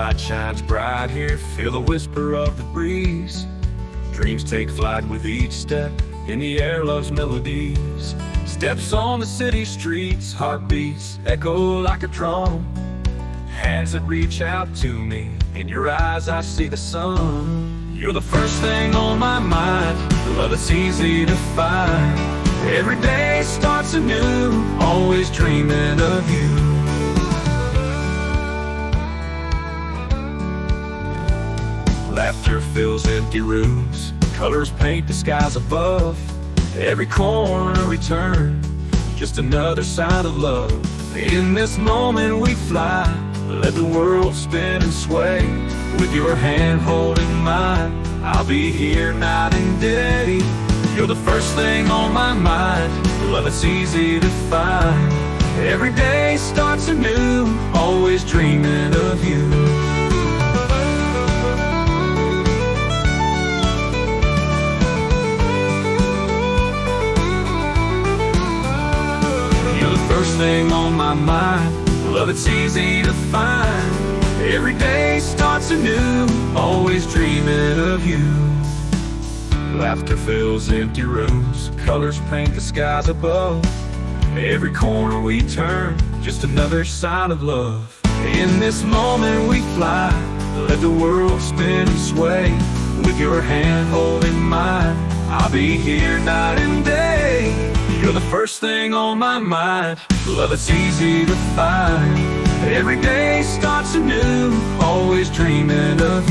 light shines bright here. Feel the whisper of the breeze. Dreams take flight with each step. In the air, love's melodies. Steps on the city streets, heartbeats echo like a drum. Hands that reach out to me. In your eyes, I see the sun. You're the first thing on my mind. Love that's easy to find. Every day starts anew. Always dreaming of you. Laughter fills empty rooms. Colors paint the skies above. Every corner we turn, just another sign of love. In this moment we fly, let the world spin and sway. With your hand holding mine, I'll be here night and day. You're the first thing on my mind, love it's easy to find. Every day starts anew, always dreaming of you. First thing on my mind. Love it's easy to find. Every day starts anew. Always dreaming of you. Laughter fills empty rooms. Colors paint the skies above. Every corner we turn, just another sign of love. In this moment we fly. Let the world spin and sway. With your hand holding mine, I'll be here night and first thing on my mind. Love it's easy to find. Every day starts anew. Always dreaming of.